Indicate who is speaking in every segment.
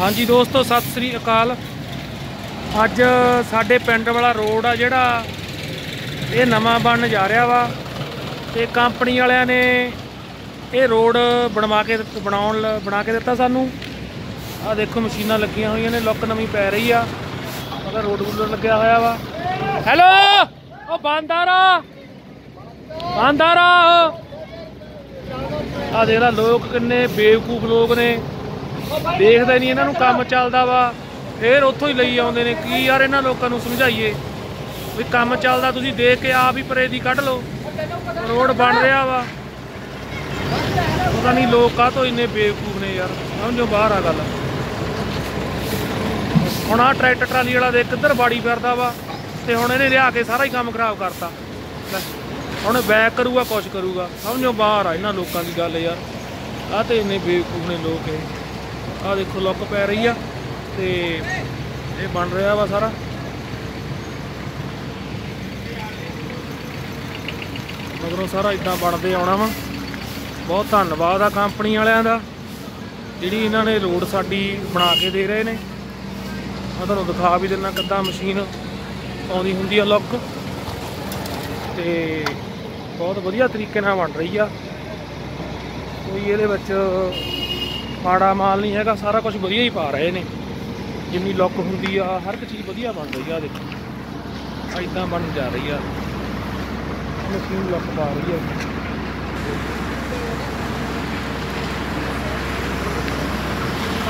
Speaker 1: ਹਾਂਜੀ ਦੋਸਤੋ, ਸਤਿ ਸ੍ਰੀ ਅਕਾਲ। ਅੱਜ ਸਾਡੇ ਪਿੰਡ ਵਾਲਾ ਰੋਡ ਆ ਜਿਹੜਾ, ਇਹ ਨਵਾਂ ਬਣਨ ਜਾ ਰਿਹਾ ਵਾ ਤੇ ਕੰਪਨੀ ਵਾਲਿਆਂ ਨੇ ਇਹ ਰੋਡ ਬਣਵਾ ਕੇ ਬਣਾਉਣ ਲ- ਬਣਾ ਕੇ ਦਿੱਤਾ ਸਾਨੂੰ। ਆ ਦੇਖੋ, ਮਸ਼ੀਨਾਂ ਲੱਗੀਆਂ ਹੋਈਆਂ ਨੇ, ਲੁੱਕ ਨਵੀਂ ਪੈ ਰਹੀ ਆ। ਮਤਲਬ ਰੋਡ ਰੂਲਰ ਲੱਗਿਆ ਹੋਇਆ ਵਾ। ਹੈਲੋ! ਉਹ ਬਾਂਦਾਰਾ ਬਾਂਦਾਰਾ ਆ ਦੇਖ ਲੈ, ਲੋਕ ਕਿੰਨੇ ਬੇਵਕੂਫ ਲੋਕ ਨੇ। ਦੇਖਦੇ ਨਹੀਂ, ਇਹਨਾਂ ਨੂੰ ਕੰਮ ਚੱਲਦਾ ਵਾ। ਫੇਰ ਉੱਥੋਂ ਹੀ ਲਈ ਆਉਂਦੇ ਨੇ। ਕੀ ਯਾਰ ਇਹਨਾਂ ਲੋਕਾਂ ਨੂੰ ਸਮਝਾਈਏ? ਵੀ ਕੰਮ ਚੱਲਦਾ, ਤੁਸੀਂ ਦੇਖ ਕੇ ਆਪ ਹੀ ਪਰੇ ਦੀ ਕੱਢ ਲਓ। ਰੋਡ ਬਣ ਰਿਹਾ ਵਾ। ਪਤਾ ਨਹੀਂ ਲੋਕ ਕਾਹ ਤੋਂ ਇੰਨੇ ਬੇਵਕੂਫ ਨੇ ਯਾਰ। ਸਮਝੋ ਬਾਹਰ ਆ ਗੱਲ। ਹੁਣ ਆ ਟਰੈਕਟਰ ਟਰਾਲੀ ਵਾਲਾ ਦੇ ਕਿੱਧਰ ਬਾੜੀ ਫਿਰਦਾ ਵਾ। ਤੇ ਹੁਣ ਇਹਨੇ ਲਿਆ ਕੇ ਸਾਰਾ ਹੀ ਕੰਮ ਖਰਾਬ ਕਰਤਾ। ਹੁਣ ਬੈਕ ਕਰੂਗਾ, ਕੁਛ ਕਰੂਗਾ। ਸਮਝੋ ਬਾਹਰ ਆ ਇਹਨਾਂ ਲੋਕਾਂ ਦੀ ਗੱਲ ਯਾਰ। ਆ ਤੇ ਇੰਨੇ ਬੇਵਕੂਫ ਨੇ ਲੋਕ ਇਹ। ਆ ਦੇਖੋ, ਲੁੱਕ ਪੈ ਰਹੀ ਆ ਤੇ ਇਹ ਬਣ ਰਿਹਾ ਵਾ ਸਾਰਾ। ਮਗਰੋਂ ਸਾਰਾ ਇਦਾਂ ਬਣਦੇ ਆਉਣਾ ਵਾ। ਬਹੁਤ ਧੰਨਵਾਦ ਆ ਕੰਪਨੀ ਵਾਲਿਆਂ ਦਾ, ਜਿਹੜੀ ਇਹਨਾਂ ਨੇ ਰੋਡ ਸਾਡੀ ਬਣਾ ਕੇ ਦੇ ਰਹੇ ਨੇ। ਮੈਂ ਤੁਹਾਨੂੰ ਦਿਖਾ ਵੀ ਦਿੰਦਾ ਕਿੱਦਾਂ ਮਸ਼ੀਨ ਆਉਂਦੀ ਹੁੰਦੀ ਆ ਲੁੱਕ। ਤੇ ਬਹੁਤ ਵਧੀਆ ਤਰੀਕੇ ਨਾਲ ਬਣ ਰਹੀ ਆ। ਕੋਈ ਇਹਦੇ ਵਿੱਚ ਮਾੜਾ ਮਾਲ ਨਹੀਂ ਹੈਗਾ, ਸਾਰਾ ਕੁਝ ਵਧੀਆ ਹੀ ਪਾ ਰਹੇ ਨੇ। ਜਿੰਨੀ ਲੁੱਕ ਹੁੰਦੀ ਆ, ਹਰ ਇੱਕ ਚੀਜ਼ ਵਧੀਆ ਬਣ ਰਹੀ ਆ ਦੇਖੋ ਆ ਬਣ ਜਾ ਰਹੀ ਆ। ਮਸ਼ੀਨ ਲੁੱਕ ਪਾ ਰਹੀ ਆ।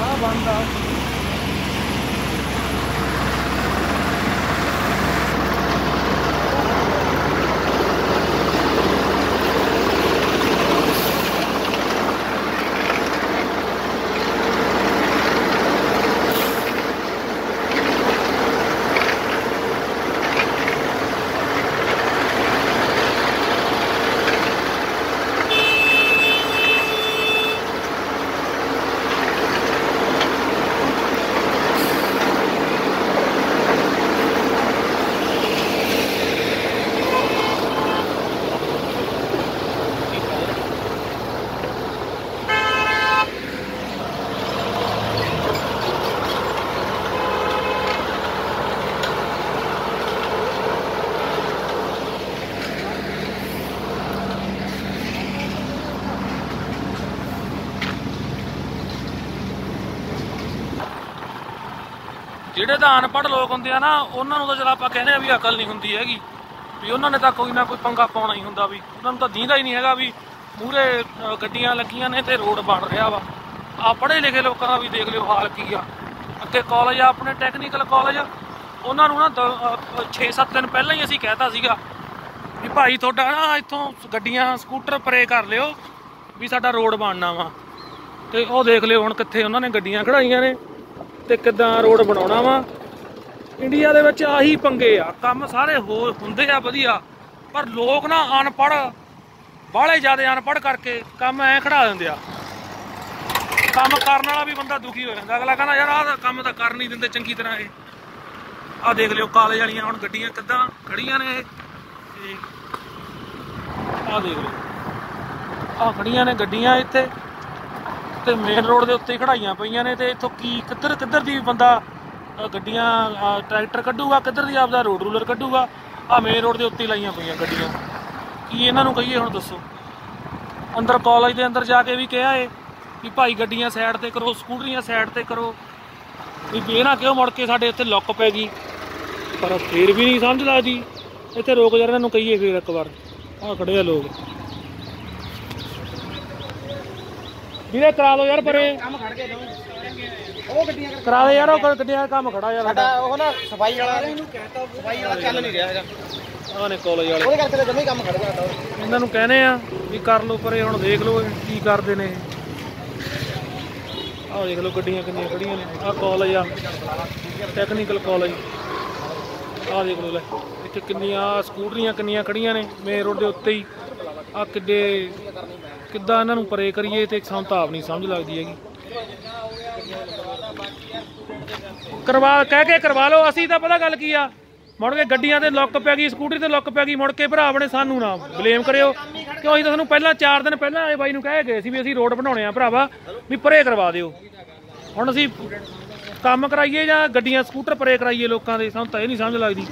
Speaker 1: ਆ ਬੰਦਾ ਜਿਹੜੇ ਤਾਂ ਅਨਪੜ੍ਹ ਲੋਕ ਹੁੰਦੇ ਆ ਨਾ, ਉਹਨਾਂ ਨੂੰ ਤਾਂ ਚਲ ਆਪਾਂ ਕਹਿੰਦੇ ਆ ਵੀ ਅਕਲ ਨਹੀਂ ਹੁੰਦੀ ਹੈਗੀ। ਵੀ ਉਹਨਾਂ ਨੇ ਤਾਂ ਕੋਈ ਨਾ ਕੋਈ ਪੰਗਾ ਪਾਉਣਾ ਹੀ ਹੁੰਦਾ ਵੀ। ਉਹਨਾਂ ਨੂੰ ਤਾਂ ਦੀਂਦਾ ਹੀ ਨਹੀਂ ਹੈਗਾ ਵੀ ਮੂਰੇ ਗੱਡੀਆਂ ਲੱਗੀਆਂ ਨੇ ਤੇ ਰੋਡ ਬਣ ਰਿਹਾ ਵਾ। ਆ ਪੜ੍ਹੇ ਲਿਖੇ ਲੋਕਾਂ ਦਾ ਵੀ ਦੇਖ ਲਿਓ ਹਾਲ ਕੀ ਆ। ਅੱਗੇ ਕਾਲਜ ਆ, ਆਪਣੇ ਟੈਕਨੀਕਲ ਕਾਲਜ ਉਹਨਾਂ ਨੂੰ ਨਾ 6-7 ਦਿਨ ਪਹਿਲਾਂ ਹੀ ਅਸੀਂ ਕਹਿਤਾ ਸੀਗਾ ਵੀ ਭਾਈ ਤੁਹਾਡਾ ਨਾ ਇੱਥੋਂ ਗੱਡੀਆਂ, ਸਕੂਟਰ ਪਰੇ ਕਰ ਲਿਓ ਵੀ ਸਾਡਾ ਰੋਡ ਬਣਨਾ ਵਾ। ਤੇ ਉਹ ਦੇਖ ਲਿਓ ਹੁਣ ਕਿੱਥੇ ਉਹਨਾਂ ਨੇ ਗੱਡੀਆਂ ਖੜਾਈਆਂ ਨੇ। ਤੇ ਕਿੱਦਾਂ ਰੋਡ ਬਣਾਉਣਾ ਵਾ? ਇੰਡੀਆ ਦੇ ਵਿੱਚ ਆਹੀ ਪੰਗੇ ਆ। ਕੰਮ ਸਾਰੇ ਹੋ ਹੁੰਦੇ ਆ ਵਧੀਆ, ਪਰ ਲੋਕ ਨਾ ਅਨਪੜ੍ਹ, ਬਾਹਲੇ ਜ਼ਿਆਦਾ ਅਨਪੜ੍ਹ ਕਰਕੇ ਕੰਮ ਐ ਖੜਾ ਦਿੰਦੇ ਆ। ਕੰਮ ਕਰਨ ਵਾਲਾ ਵੀ ਬੰਦਾ ਦੁਖੀ ਹੋ ਜਾਂਦਾ। ਅਗਲਾ ਕਹਿੰਦਾ, ਯਾਰ, ਆਹ ਕੰਮ ਤਾਂ ਕਰ ਨਹੀਂ ਦਿੰਦੇ ਚੰਗੀ ਤਰ੍ਹਾਂ ਇਹ। ਆਹ ਦੇਖ ਲਿਓ, ਕਾਲਜ ਵਾਲੀਆਂ ਹੁਣ ਗੱਡੀਆਂ ਕਿੱਦਾਂ ਖੜੀਆਂ ਨੇ ਇਹ। ਆਹ ਦੇਖ ਲਿਓ। ਆਹ ਖੜੀਆਂ ਨੇ ਗੱਡੀਆਂ ਇੱਥੇ। ਤੇ ਮੇਨ ਰੋਡ ਦੇ ਉੱਤੇ ਹੀ ਖੜਾਈਆਂ ਪਈਆਂ ਨੇ ਤੇ ਇੱਥੋਂ ਕੀ, ਕਿੱਧਰ ਕਿੱਧਰ ਦੀ ਬੰਦਾ ਗੱਡੀਆਂ ਟਰੈਕਟਰ ਕੱਢੂਗਾ, ਕਿੱਧਰ ਦੀ ਆਪਦਾ ਰੋਡ ਰੂਲਰ ਕੱਢੂਗਾ? ਆ ਮੇਨ ਰੋਡ ਦੇ ਉੱਤੇ ਹੀ ਲਾਈਆਂ ਪਈਆਂ ਗੱਡੀਆਂ। ਕੀ ਇਹਨਾਂ ਨੂੰ ਕਹੀਏ ਹੁਣ ਦੱਸੋ? ਅੰਦਰ ਕਾਲਜ ਦੇ ਅੰਦਰ ਜਾ ਕੇ ਵੀ ਕਿਹਾ ਏ ਵੀ ਭਾਈ ਗੱਡੀਆਂ ਸਾਈਡ ਤੇ ਕਰੋ, ਸਕੂਟਰੀਆਂ ਸਾਈਡ ਤੇ ਕਰੋ। ਵੀ ਇਹ ਨਾ ਕਿਉਂ ਮੁੜ ਕੇ ਸਾਡੇ ਇੱਥੇ ਲੁੱਕ ਪੈ ਗਈ? ਪਰ ਫੇਰ ਵੀ ਨਹੀਂ ਸਮਝਦਾ ਜੀ। ਇੱਥੇ ਰੋਕ ਜਰ ਇਹਨਾਂ ਨੂੰ ਕਹੀਏ ਫੇਰ ਇੱਕ ਵਾਰ। ਆਹ ਖੜੇ ਆ ਲੋਕ। ਵੀਰੇ ਕਰਾ ਲਓ ਯਾਰ ਪਰੇ।
Speaker 2: ਕੰਮ ਖੜ ਗਏ ਦੋ ਉਹ ਗੱਡੀਆਂ ਕਰ
Speaker 1: ਦੇ ਯਾਰ ਉਹ ਗੱਡੀਆਂ ਕੰਮ ਖੜਾ ਯਾਰ ਸਾਡਾ।
Speaker 2: ਉਹ ਨਾ ਸਫ਼ਾਈ ਵਾਲਾ ਇਹਨੂੰ ਕਹਿਤਾ ਸਫ਼ਾਈ ਵਾਲਾ ਚੱਲ ਨਹੀਂ ਰਿਹਾ ਹੈਗਾ।
Speaker 1: ਆਹ ਨੇ ਕਾਲਜ ਵਾਲੇ।
Speaker 2: ਉਹਦੇ ਕਰਕੇ ਤਾਂ ਜਮੇ ਕੰਮ ਖੜ ਗਿਆ ਸਾਡਾ।
Speaker 1: ਇਹਨਾਂ ਨੂੰ ਕਹਿੰਦੇ ਆ ਵੀ ਕਰ ਲਓ ਪਰੇ ਹੁਣ ਦੇਖ ਲਓ ਕੀ ਕਰਦੇ ਨੇ। ਆਹ ਦੇਖ ਲਓ ਗੱਡੀਆਂ ਕਿੰਨੀਆਂ ਖੜੀਆਂ ਨੇ। ਆਹ ਕਾਲਜ ਆ ਟੈਕਨੀਕਲ ਕਾਲਜ ਆਹ ਦੇਖ ਲਓ ਲੈ ਇੱਥੇ ਕਿੰਨੀਆਂ ਸਕੂਟਰੀਆਂ ਕਿੰਨੀਆਂ ਖੜੀਆਂ ਨੇ ਮੇਨ ਰੋਡ ਦੇ ਉੱਤੇ ਹੀ। ਆ ਕਿੱਡੇ ਕਿੱਦਾਂ ਇਹਨਾਂ ਨੂੰ ਪਰੇ ਕਰੀਏ ਤੇ ਸਾਨੂੰ ਤਾਂ ਆਪ ਨਹੀਂ ਸਮਝ ਲੱਗਦੀ ਹੈਗੀ। ਕਰਵਾ, ਕਹਿ ਕੇ ਕਰਵਾ ਲਓ, ਅਸੀਂ ਤਾਂ ਪਤਾ ਗੱਲ ਕੀ ਆ? ਮੁੜ ਕੇ ਗੱਡੀਆਂ ਤੇ ਲੁੱਕ ਪੈ ਗਈ, ਸਕੂਟਰੀ ਤੇ ਲੁੱਕ ਪੈ ਗਈ, ਮੁੜ ਕੇ ਭਰਾ ਆਪਣੇ ਸਾਨੂੰ ਨਾ ਬਲੇਮ ਕਰਿਓ। ਕਿਉਂ ਅਸੀਂ ਤੁਹਾਨੂੰ ਪਹਿਲਾਂ 4 ਦਿਨ ਪਹਿਲਾਂ ਇਹ ਬਾਈ ਨੂੰ ਕਹਿ ਗਏ ਸੀ ਵੀ ਅਸੀਂ ਰੋਡ ਬਣਾਉਣੇ ਆ ਭਰਾਵਾ, ਵੀ ਪਰੇ ਕਰਵਾ ਦਿਓ। ਹੁਣ ਅਸੀਂ ਕੰਮ ਕਰਾਈਏ ਜਾਂ ਗੱਡੀਆਂ, ਸਕੂਟਰ ਪਰੇ ਕਰਾਈਏ ਲੋਕਾਂ ਦੇ, ਸਾਨੂੰ ਤਾਂ ਇਹ ਨਹੀਂ ਸਮਝ ਲੱਗਦੀ।